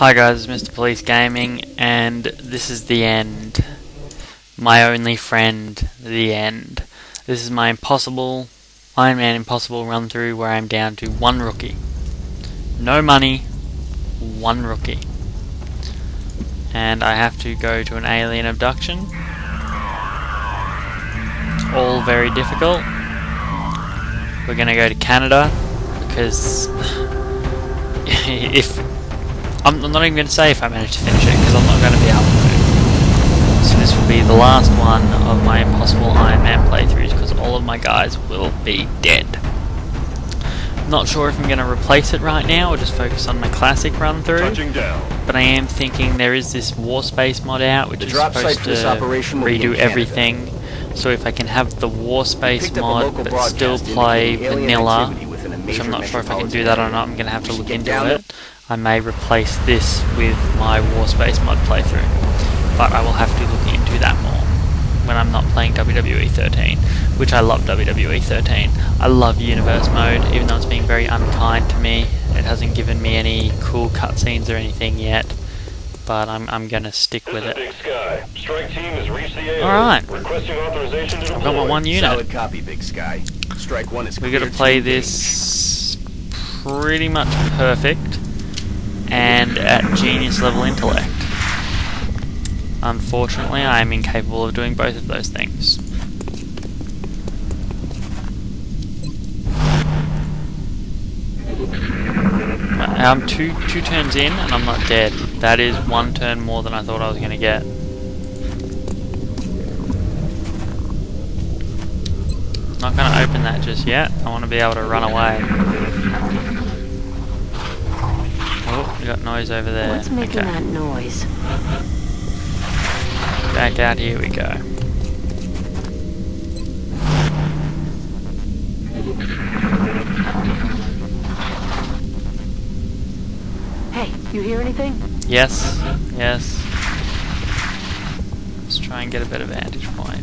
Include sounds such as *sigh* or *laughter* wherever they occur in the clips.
Hi guys, it's Mr. Police Gaming, and this is the end. My only friend, the end. This is my impossible, Ironman Impossible run through where I'm down to one rookie. No money, one rookie. And I have to go to an alien abduction. It's all very difficult. We're gonna go to Canada because *laughs* if I'm, I'm not even going to say if I manage to finish it because I'm not going to be able to. So this will be the last one of my Impossible Ironman playthroughs because all of my guys will be dead. Not sure if I'm going to replace it right now or just focus on my classic run through. But I am thinking there is this Warspace mod out which The is drop site supposed to operation will be in redo everything. So if I can have the Warspace Picked up a mod but still play vanilla, activity within a which I'm not sure if I can do that or not, I'm going to have to look should get into it. I may replace this with my Warspace mod playthrough, but I will have to look into that more when I'm not playing WWE 13, which I love WWE 13. I love Universe mode, even though it's being very unkind to me. It hasn't given me any cool cutscenes or anything yet, but I'm, I'm gonna stick with This is it. Big Sky. Strike team has reached the area. Alright. Requesting authorization to I've got my one unit. Solid copy, Big Sky. Strike one is We're gonna play engage. this pretty much perfect and at genius level intellect. Unfortunately, I am incapable of doing both of those things. Uh, I'm two two turns in and I'm not dead. That is one turn more than I thought I was gonna get. Not gonna open that just yet. I want to be able to run away. Oh, we got noise over there. What's making okay. that noise? Back out here we go. Hey, you hear anything? Yes, yes. Let's try and get a better vantage point.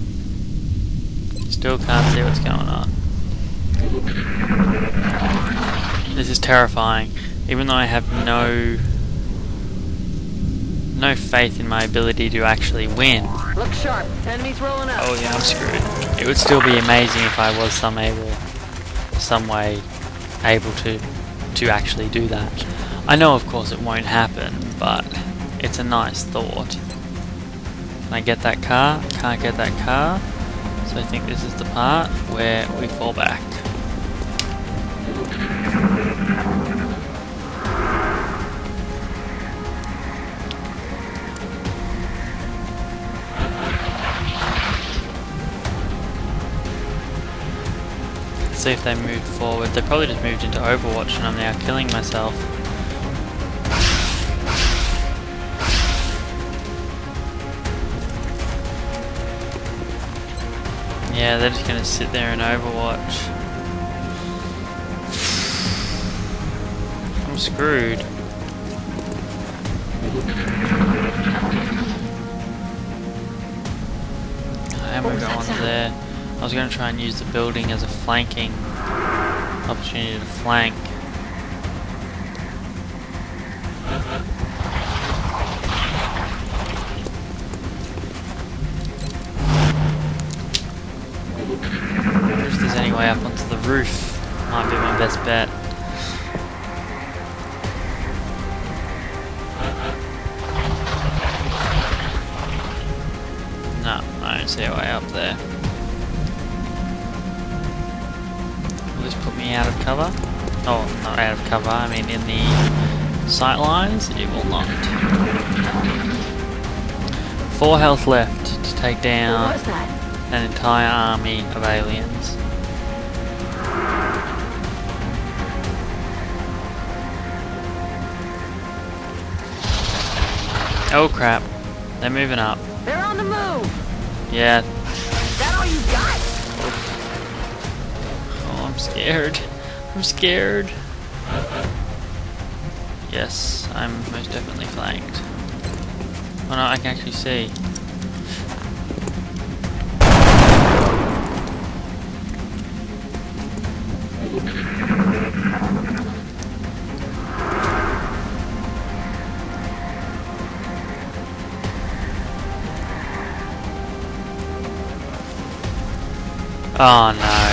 Still can't see what's going on. This is terrifying. Even though I have no no faith in my ability to actually win. Look sharp. Enemies rolling up. Oh yeah, I'm screwed. It would still be amazing if I was some able, some way, able to, to actually do that. I know, of course, it won't happen, but it's a nice thought. Can I get that car? Can't get that car. So I think this is the part where we fall back. See if they moved forward. They probably just moved into Overwatch and I'm now killing myself. Yeah, they're just gonna sit there in Overwatch. I'm screwed. I am gonna go onto there. I was going to try and use the building as a flanking opportunity to flank. If there's any way up onto the roof, might be my best bet. No, I don't see a way up there. This put me out of cover? Oh, not out of cover, I mean in the sight lines? It will not. Four health left to take down an entire army of aliens. Oh crap, they're moving up. They're on the move. Yeah, I'm scared. I'm scared. Yes, I'm most definitely flanked. Oh no, I can actually see. Oh no.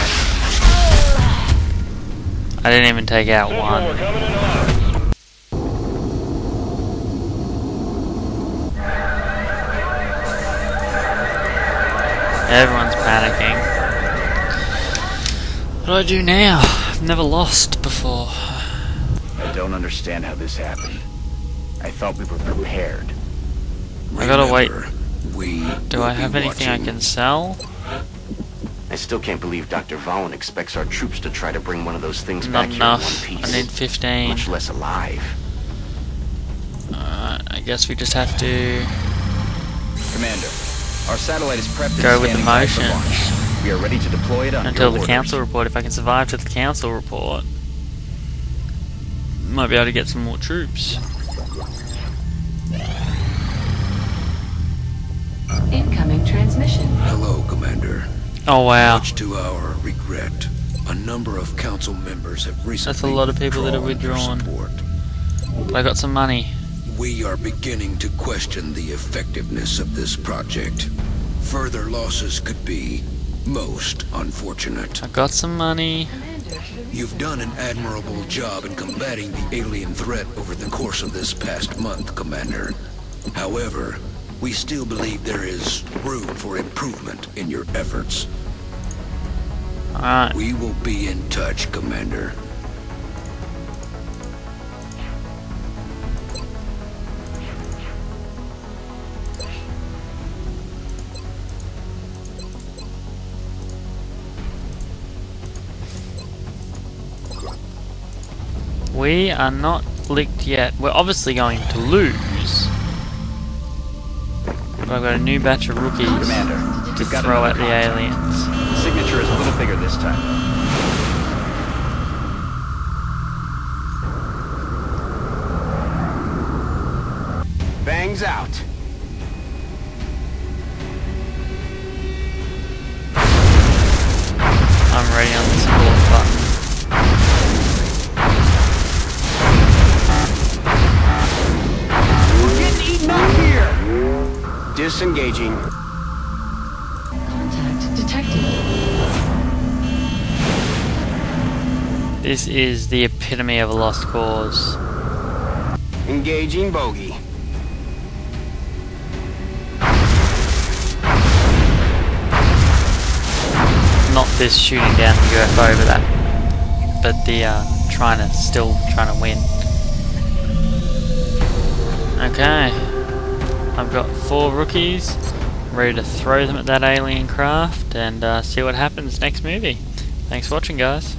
I didn't even take out one. coming into lines. Everyone's panicking. What do I do now? I've never lost before. I don't understand how this happened. I thought we were prepared. I gotta wait. We Do I have anything I can sell? I still can't believe Dr. Vahlen expects our troops to try to bring one of those things Not back enough. here in one I one need piece. 15. Much less alive. Alright, I guess we just have to Commander, our satellite is prepped Go and with the standing by motion. launch. We are ready to deploy it on until the orders. council report. If I can survive to the council report, might be able to get some more troops. Incoming transmission. Hello, Commander. Oh wow. Much to our regret, a number of council members have recently That's a lot of people that have withdrawn. Support. I got some money. We are beginning to question the effectiveness of this project. Further losses could be most unfortunate. I got some money. You've done an admirable job in combating the alien threat over the course of this past month, Commander. However, we still believe there is room for improvement in your efforts. Alright. We will be in touch, Commander. We are not licked yet. We're obviously going to lose. I've got a new batch of rookies Commander, to throw at the aliens. The signature is a little bigger this time. Disengaging. Contact detected. This is the epitome of a lost cause. Engaging bogey. Not this shooting down the UFO, but that, but the uh, trying to still trying to win. Okay, I've got four rookies, ready to throw them at that alien craft and uh, see what happens next movie. Thanks for watching, guys.